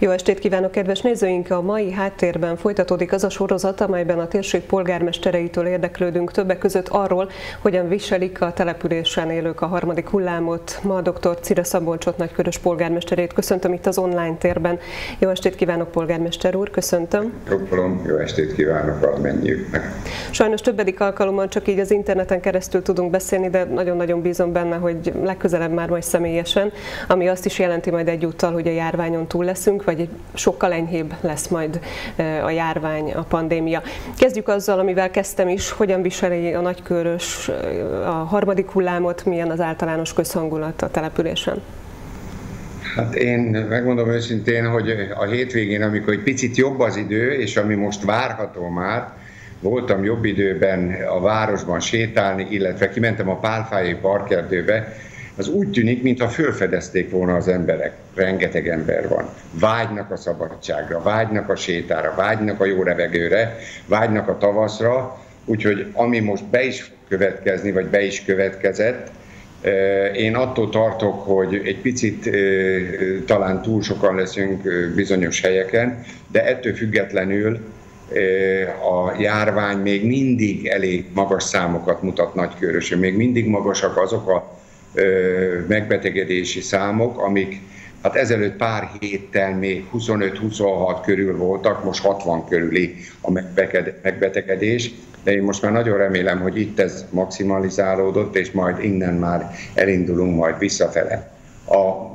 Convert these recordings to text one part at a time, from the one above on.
Jó estét kívánok, kedves nézőink! A mai háttérben folytatódik az a sorozat, amelyben a térség polgármestereitől érdeklődünk többek között arról, hogyan viselik a településen élők a harmadik hullámot. Ma a dr. Cire Szabolcsot nagykörös polgármesterét köszöntöm itt az online térben. Jó estét kívánok, polgármester úr, köszöntöm. Köszönöm, jó estét kívánok valamennyiüknek. Sajnos többedik alkalommal csak így az interneten keresztül tudunk beszélni, de nagyon-nagyon bízom benne, hogy legközelebb már majd személyesen, ami azt is jelenti majd egyúttal, hogy a járványon túl leszünk, vagy sokkal enyhébb lesz majd a járvány, a pandémia. Kezdjük azzal, amivel kezdtem is, hogyan viseli a nagykörös a harmadik hullámot, milyen az általános közhangulat a településen? Hát én megmondom őszintén, hogy a hétvégén, amikor egy picit jobb az idő, és ami most várható már, voltam jobb időben a városban sétálni, illetve kimentem a Pálfájai parkerdőbe, az úgy tűnik, mintha fölfedezték volna az emberek. Rengeteg ember van. Vágynak a szabadságra, vágynak a sétára, vágynak a jó levegőre, vágynak a tavaszra, úgyhogy ami most be is következni, vagy be is következett, én attól tartok, hogy egy picit talán túl sokan leszünk bizonyos helyeken, de ettől függetlenül a járvány még mindig elég magas számokat mutat Nagykörösön, még mindig magasak azok a megbetegedési számok, amik hát ezelőtt pár héttel még 25-26 körül voltak, most 60 körüli a megbetegedés, de én most már nagyon remélem, hogy itt ez maximalizálódott, és majd innen már elindulunk majd visszafele. A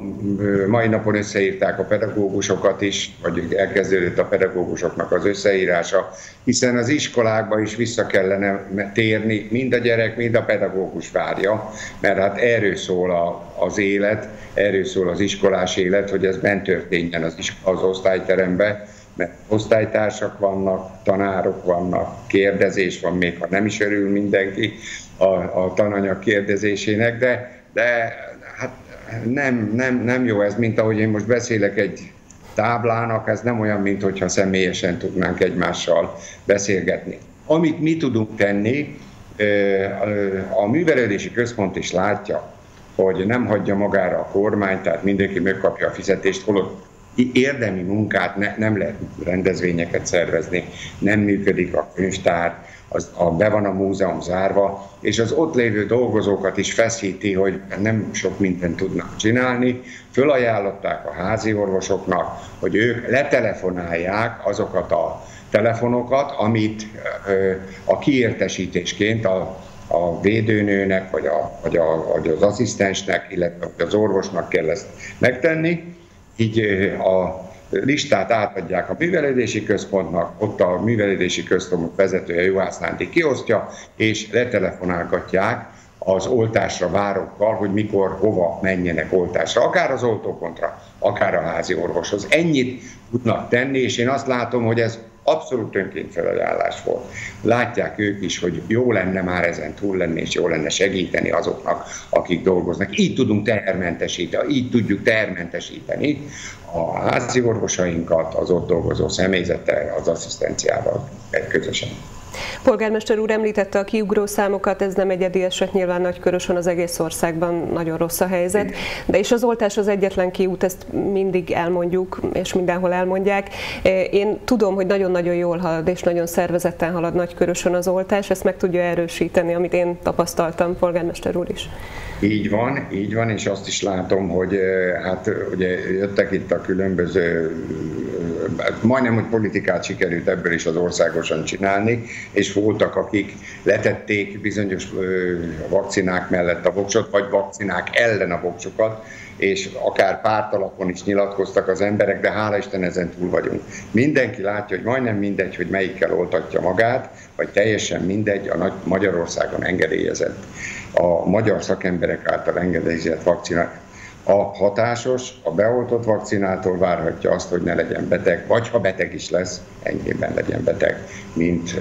mai napon összeírták a pedagógusokat is, vagy elkezdődött a pedagógusoknak az összeírása, hiszen az iskolákba is vissza kellene térni, mind a gyerek, mind a pedagógus várja, mert hát erről szól a, az élet, erről szól az iskolás élet, hogy ez bent történjen az, az osztályterembe, mert osztálytársak vannak, tanárok vannak, kérdezés van, még ha nem is örül mindenki a, a tananyag kérdezésének, de, de nem, nem, nem jó ez, mint ahogy én most beszélek egy táblának, ez nem olyan, mint hogyha személyesen tudnánk egymással beszélgetni. Amit mi tudunk tenni, a művelődési központ is látja, hogy nem hagyja magára a kormány, tehát mindenki megkapja a fizetést, holott érdemi munkát ne, nem lehet rendezvényeket szervezni, nem működik a könyvtár, az, a, be van a múzeum zárva, és az ott lévő dolgozókat is feszíti, hogy nem sok mindent tudnak csinálni. Fölajánlották a házi orvosoknak, hogy ők letelefonálják azokat a telefonokat, amit ö, a kiértesítésként a, a védőnőnek, vagy, a, vagy, a, vagy az asszisztensnek, illetve az orvosnak kell ezt megtenni. Így a listát átadják a művelődési központnak, ott a művelődési központ vezetője Juhász Nándi kiosztja, és letelefonálgatják az oltásra várókkal, hogy mikor, hova menjenek oltásra, akár az oltópontra, akár a házi orvoshoz. Ennyit tudnak tenni, és én azt látom, hogy ez abszolút önkéntfelajánlás volt. Látják ők is, hogy jó lenne már ezen túl lenni, és jó lenne segíteni azoknak, akik dolgoznak. Így tudunk termentesíteni, így tudjuk termentesíteni a házi orvosainkat, az ott dolgozó személyzettel, az asszisztenciával közösen. Polgármester úr említette a kiugró számokat, ez nem egyedi eset, nyilván nagykörösen az egész országban nagyon rossz a helyzet, de és az oltás az egyetlen kiút, ezt mindig elmondjuk, és mindenhol elmondják. Én tudom, hogy nagyon-nagyon jól halad, és nagyon szervezetten halad nagykörösen az oltás, ezt meg tudja erősíteni, amit én tapasztaltam, polgármester úr is. Így van, így van, és azt is látom, hogy hát ugye jöttek itt a különböző, majdnem, hogy politikát sikerült ebből is az országosan csinálni, és voltak, akik letették bizonyos vakcinák mellett a voksot, vagy vakcinák ellen a voksokat, és akár pártalapon is nyilatkoztak az emberek, de hála Isten ezen túl vagyunk. Mindenki látja, hogy majdnem mindegy, hogy melyikkel oltatja magát, vagy teljesen mindegy, a Magyarországon engedélyezett, a magyar szakemberek által engedélyezett vakcina a hatásos, a beoltott vakcinától várhatja azt, hogy ne legyen beteg, vagy ha beteg is lesz, enyhében legyen beteg, mint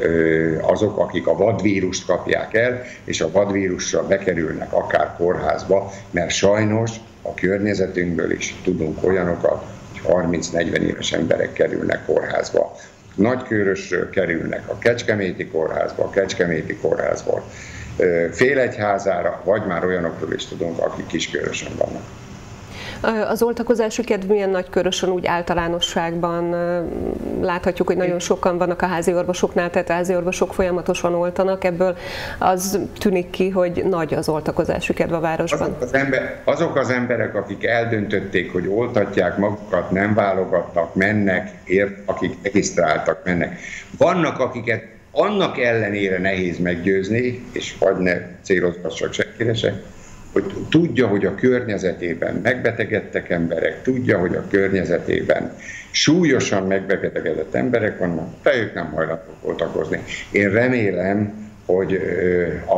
azok, akik a vadvírust kapják el, és a vadvírusra bekerülnek akár kórházba, mert sajnos a környezetünkből is tudunk olyanokat, hogy 30-40 éves emberek kerülnek kórházba. Nagykörösről kerülnek a Kecskeméti kórházba, a Kecskeméti kórházból Félegyházára, vagy már olyanokról is tudunk, akik kiskörösen vannak. Az oltakozási kedv milyen nagy körösön úgy általánosságban láthatjuk, hogy nagyon sokan vannak a házi orvosoknál, tehát a házi orvosok folyamatosan oltanak, ebből az tűnik ki, hogy nagy az oltakozási kedv a városban. Azok az, ember, azok az emberek, akik eldöntötték, hogy oltatják magukat, nem válogatnak, mennek, ért, akik regisztráltak, mennek. Vannak, akiket annak ellenére nehéz meggyőzni, és vagy ne célozgassak senkire se, hogy tudja, hogy a környezetében megbetegedtek emberek, tudja, hogy a környezetében súlyosan megbetegedett emberek vannak, de ők nem hajlandók oltakozni. Én remélem, hogy a,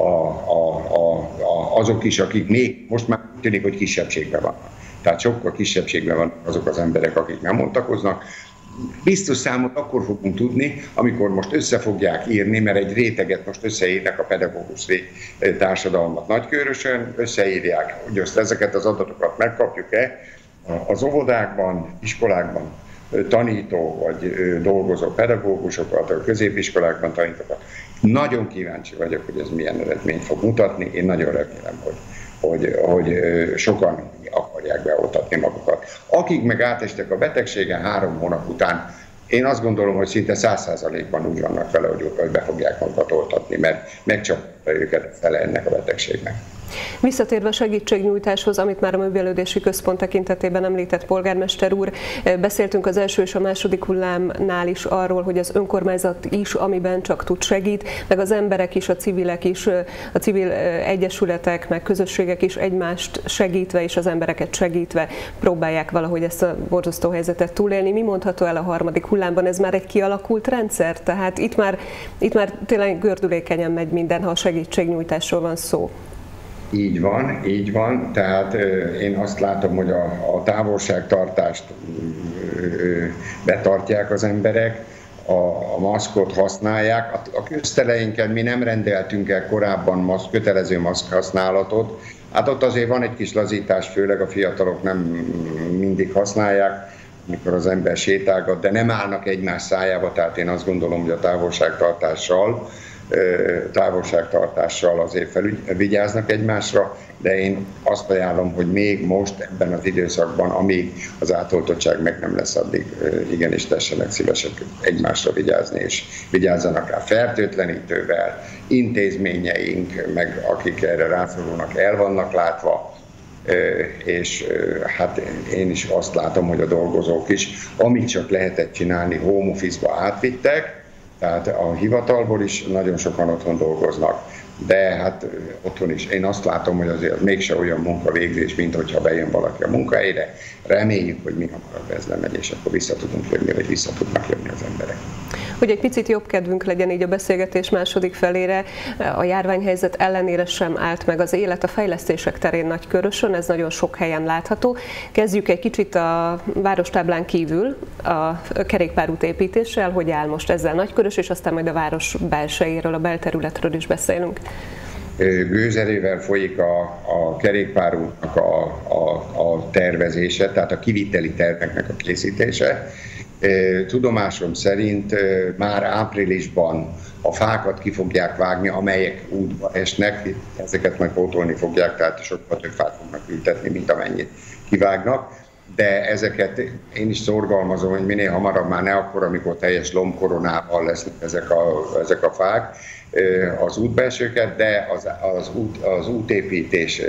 a, a, a, a, azok is, akik még most már tűnik, hogy kisebbségben vannak. Tehát sokkal kisebbségben vannak azok az emberek, akik nem oltakoznak, biztos számot akkor fogunk tudni, amikor most össze fogják írni, mert egy réteget most összeírnak a pedagógus társadalmat nagykörösön, összeírják, hogy azt ezeket az adatokat megkapjuk-e az óvodákban, iskolákban tanító vagy dolgozó pedagógusokat, a középiskolákban tanítókat. Nagyon kíváncsi vagyok, hogy ez milyen eredményt fog mutatni. Én nagyon remélem, hogy, hogy, hogy sokan akarják beoltatni magukat. Akik meg átestek a betegségen három hónap után, én azt gondolom, hogy szinte száz százalékban úgy vannak vele, hogy be fogják magukat oltatni, mert megcsapta őket fele ennek a betegségnek. Visszatérve a segítségnyújtáshoz, amit már a művelődési központ tekintetében említett polgármester úr, eh, beszéltünk az első és a második hullámnál is arról, hogy az önkormányzat is, amiben csak tud segít, meg az emberek is, a civilek is, eh, a civil eh, egyesületek, meg közösségek is egymást segítve és az embereket segítve próbálják valahogy ezt a borzasztó helyzetet túlélni. Mi mondható el a harmadik hullámban? Ez már egy kialakult rendszer? Tehát itt már, itt már tényleg gördülékenyen megy minden, ha a segítségnyújtásról van szó. Így van, így van. Tehát én azt látom, hogy a, a távolságtartást betartják az emberek, a, a maszkot használják. A, a közteleinken mi nem rendeltünk el korábban maszk, kötelező maszk használatot. Hát ott azért van egy kis lazítás, főleg a fiatalok nem mindig használják, mikor az ember sétálgat, de nem állnak egymás szájába, tehát én azt gondolom, hogy a távolságtartással távolságtartással azért felvigyáznak egymásra, de én azt ajánlom, hogy még most ebben az időszakban, amíg az átoltottság meg nem lesz, addig igenis tessenek szívesek egymásra vigyázni, és vigyázzanak rá fertőtlenítővel, intézményeink, meg akik erre rászorulnak, el vannak látva, és hát én is azt látom, hogy a dolgozók is, amit csak lehetett csinálni, home office-ba átvittek, tehát a hivatalból is nagyon sokan otthon dolgoznak, de hát otthon is én azt látom, hogy azért mégse olyan munkavégzés, mint hogyha bejön valaki a munkahelyre. Reméljük, hogy mi hamarabb ez lemegy, és akkor vissza tudunk jönni, vagy vissza tudnak jönni az emberek. Hogy egy picit jobb kedvünk legyen így a beszélgetés második felére, a járványhelyzet ellenére sem állt meg az élet a fejlesztések terén nagy körösön, ez nagyon sok helyen látható. Kezdjük egy kicsit a várostáblán kívül a kerékpárút építéssel, hogy áll most ezzel nagykörös, és aztán majd a város belsejéről, a belterületről is beszélünk gőzerővel folyik a, a kerékpárútnak a, a, a tervezése, tehát a kiviteli terveknek a készítése. Tudomásom szerint már áprilisban a fákat ki fogják vágni, amelyek útba esnek, ezeket majd pótolni fogják, tehát sokkal több fát fognak ültetni, mint amennyit kivágnak. De ezeket én is szorgalmazom, hogy minél hamarabb már ne akkor, amikor teljes lombkoronával lesznek ezek a, ezek a fák, az útbelsőket, de az, az, út, az útépítés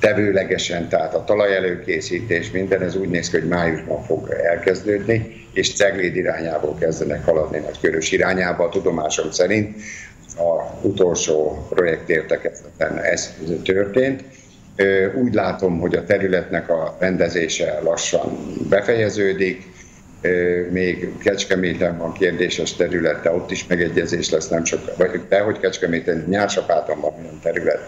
tevőlegesen, tehát a talajelőkészítés, minden, ez úgy néz ki, hogy májusban fog elkezdődni, és Cegléd irányából kezdenek haladni nagy körös irányába, a tudomásom szerint a utolsó projektértekezeten ez történt. Úgy látom, hogy a területnek a rendezése lassan befejeződik, még Kecskeméten van kérdéses terület, de ott is megegyezés lesz nem sok, vagy de hogy Kecskeméten, Nyársapáton van olyan terület,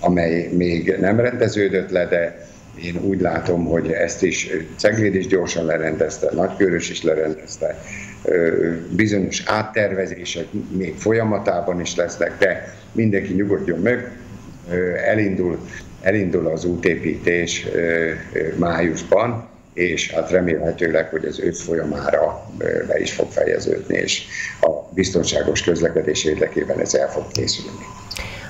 amely még nem rendeződött le, de én úgy látom, hogy ezt is Cegléd is gyorsan lerendezte, Nagykörös is lerendezte, bizonyos áttervezések még folyamatában is lesznek, de mindenki nyugodjon meg, elindul, elindul az útépítés májusban, és hát remélhetőleg, hogy az ősz folyamára be is fog fejeződni, és a biztonságos közlekedés érdekében ez el fog készülni.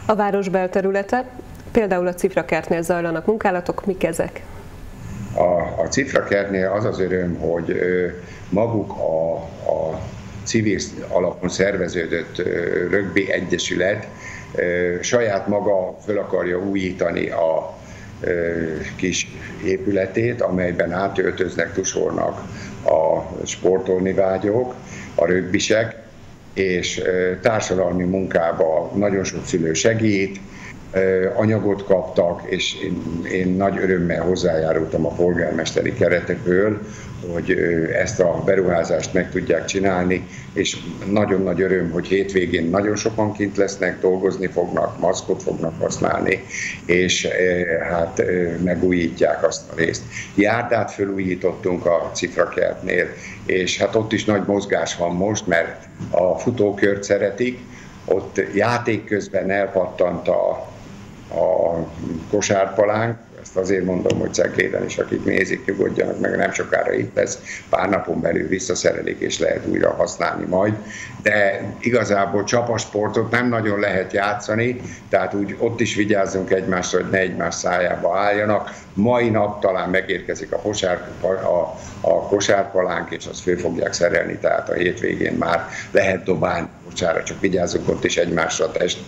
A város belterülete, például a Cifrakertnél zajlanak munkálatok, mik ezek? cifrakertnél az az öröm, hogy maguk a, a civil alapon szerveződött rögbi egyesület saját maga föl akarja újítani a kis épületét, amelyben átöltöznek, tusolnak a sportolni vágyók, a rögbisek, és társadalmi munkába nagyon sok szülő segít, anyagot kaptak, és én, én nagy örömmel hozzájárultam a polgármesteri keretekből, hogy ezt a beruházást meg tudják csinálni, és nagyon nagy öröm, hogy hétvégén nagyon sokan kint lesznek, dolgozni fognak, maszkot fognak használni, és hát megújítják azt a részt. Járdát felújítottunk a cifrakertnél, és hát ott is nagy mozgás van most, mert a futókört szeretik, ott játék közben elpattant a a kosárpalánk, azért mondom, hogy Cegléden is, akik nézik, nyugodjanak meg, nem sokára itt lesz, pár napon belül visszaszerelik és lehet újra használni majd. De igazából csapasportot nem nagyon lehet játszani, tehát úgy ott is vigyázzunk egymásra, hogy ne egymás szájába álljanak. Mai nap talán megérkezik a, kosár, a, a kosárpalánk, és azt föl fogják szerelni, tehát a hétvégén már lehet dobálni kocsára, csak vigyázzunk ott is egymásra test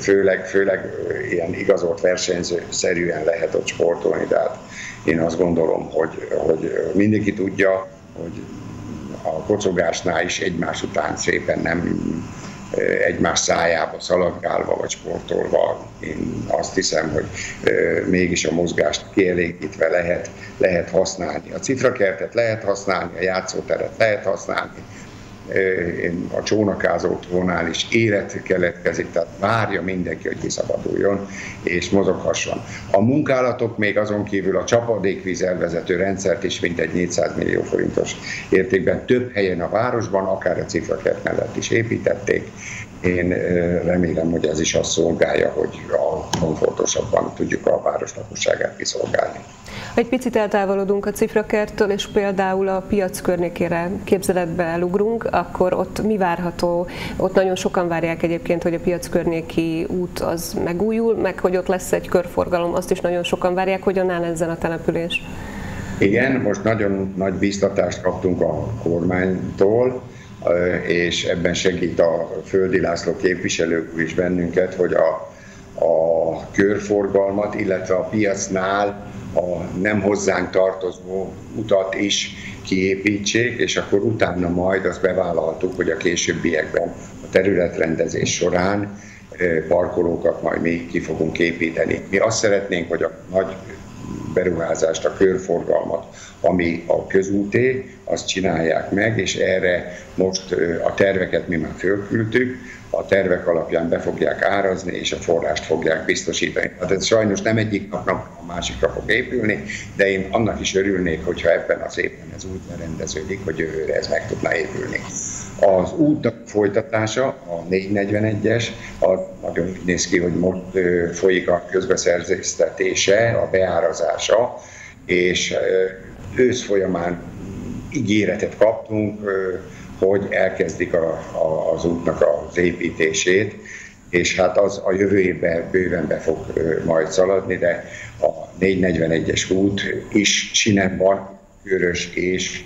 főleg, főleg ilyen igazolt versenyszerűen lehet ott sportolni, tehát én azt gondolom, hogy, hogy mindenki tudja, hogy a kocogásnál is egymás után szépen nem egymás szájába szaladgálva vagy sportolva. Én azt hiszem, hogy mégis a mozgást kielégítve lehet, lehet használni. A cifrakertet lehet használni, a játszóteret lehet használni, a csónakázótónál is élet keletkezik, tehát várja mindenki, hogy kiszabaduljon és mozoghasson. A munkálatok még azon kívül a csapadékvíz elvezető rendszert is mintegy 400 millió forintos értékben több helyen a városban, akár a cifrakert mellett is építették. Én remélem, hogy ez is azt szolgálja, hogy a komfortosabban tudjuk a város lakosságát kiszolgálni. Egy picit eltávolodunk a cifrakertől, és például a piac környékére képzeletbe elugrunk, akkor ott mi várható? Ott nagyon sokan várják egyébként, hogy a piac környéki út az megújul, meg hogy ott lesz egy körforgalom, azt is nagyon sokan várják, hogyan áll ezzel a település. Igen, most nagyon nagy biztatást kaptunk a kormánytól, és ebben segít a Földi László képviselők is bennünket, hogy a, a körforgalmat, illetve a piacnál a nem hozzánk tartozó utat is kiépítsék, és akkor utána majd azt bevállaltuk, hogy a későbbiekben a területrendezés során parkolókat majd még ki fogunk építeni. Mi azt szeretnénk, hogy a nagy beruházást, a körforgalmat, ami a közúté, azt csinálják meg, és erre most a terveket mi már fölküldtük, a tervek alapján be fogják árazni, és a forrást fogják biztosítani. Hát ez sajnos nem egyik napra a másikra fog épülni, de én annak is örülnék, hogyha ebben az évben ez úgy rendeződik, hogy jövőre ez meg tudna épülni. Az út folytatása, a 441-es, az nagyon úgy néz ki, hogy most folyik a közbeszerzéstetése, a beárazása, és ősz folyamán ígéretet kaptunk, hogy elkezdik a, a, az útnak az építését, és hát az a jövő évben bőven be fog majd szaladni, de a 441-es út is Sinemban, Körös és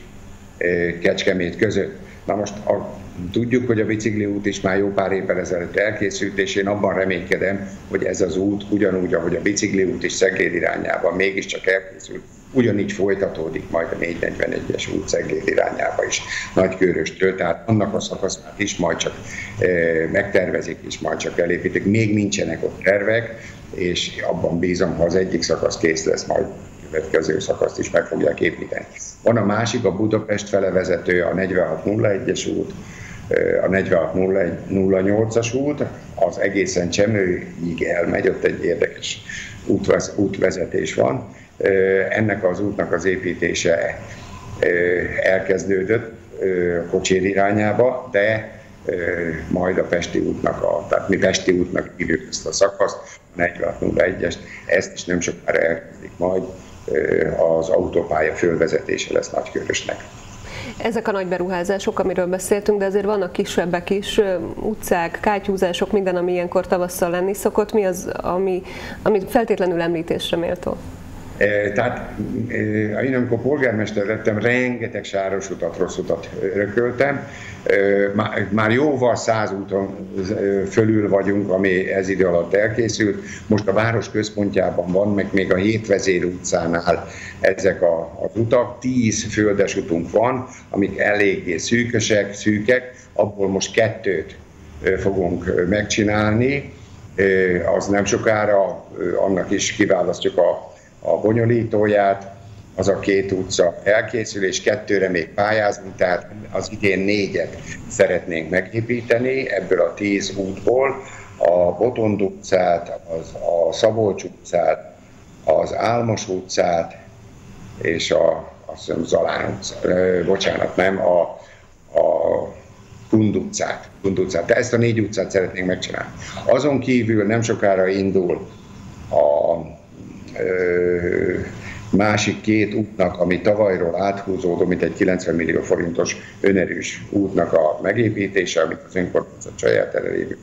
Kecskemét között. Na most a, tudjuk, hogy a bicikli út is már jó pár évvel ezelőtt elkészült, és én abban reménykedem, hogy ez az út ugyanúgy, ahogy a bicikli út is Szegléd irányában mégiscsak elkészült, ugyanígy folytatódik majd a 441-es út Cegléd irányába is Nagyköröstől, tehát annak a szakaszát is majd csak e, megtervezik, és majd csak elépítik. Még nincsenek ott tervek, és abban bízom, ha az egyik szakasz kész lesz, majd következő szakaszt is meg fogják építeni. Van a másik, a Budapest fele vezető, a 4601-es út, a 4608-as út, az egészen Csemőig elmegy, ott egy érdekes útvezetés van, ennek az útnak az építése elkezdődött a Kocsér irányába, de majd a Pesti útnak, a, tehát mi Pesti útnak hívjuk ezt a szakaszt, a 4601-est, ezt is nem sokára elkezdik majd, az autópálya fölvezetése lesz Nagykörösnek. Ezek a nagy beruházások, amiről beszéltünk, de azért vannak kisebbek is, utcák, kátyúzások, minden, ami ilyenkor tavasszal lenni szokott. Mi az, ami, ami feltétlenül említésre méltó? Tehát én amikor polgármester lettem, rengeteg sáros utat, rossz utat örököltem. Már jóval száz úton fölül vagyunk, ami ez idő alatt elkészült. Most a város központjában van, meg még a Hétvezér utcánál ezek a, az utak. Tíz földes utunk van, amik eléggé szűkösek, szűkek, abból most kettőt fogunk megcsinálni. Az nem sokára, annak is kiválasztjuk a a bonyolítóját, az a két utca elkészül, és kettőre még pályázunk, tehát az idén négyet szeretnénk megépíteni ebből a tíz útból, a Botond utcát, az, a Szabolcs utcát, az Álmos utcát, és a, azt hiszem Zalán utca, bocsánat, nem, a, a Kund utcát, Kund utcát. De ezt a négy utcát szeretnénk megcsinálni. Azon kívül nem sokára indul másik két útnak, ami tavalyról áthúzódó, mint egy 90 millió forintos önerős útnak a megépítése, amit az önkormányzat saját erejéből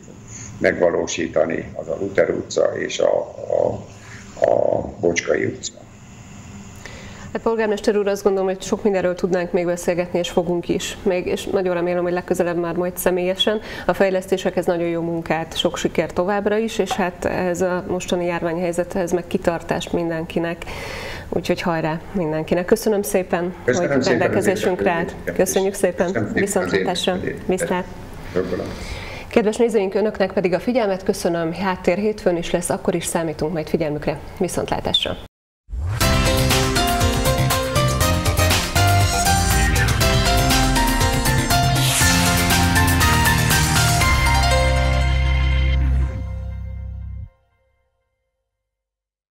megvalósítani, az a Luther utca és a, a, a Bocskai utca. Hát polgármester úr, azt gondolom, hogy sok mindenről tudnánk még beszélgetni, és fogunk is. Még, és nagyon remélem, hogy legközelebb már majd személyesen. A fejlesztésekhez nagyon jó munkát, sok siker továbbra is, és hát ez a mostani járványhelyzethez meg kitartást mindenkinek. Úgyhogy hajrá mindenkinek. Köszönöm szépen, Köszönöm hogy szépen rendelkezésünkre állt. Köszönjük szépen. Viszontlátásra. Viszlát. Kedves nézőink, önöknek pedig a figyelmet köszönöm. Háttér hétfőn is lesz, akkor is számítunk majd figyelmükre. Viszontlátásra.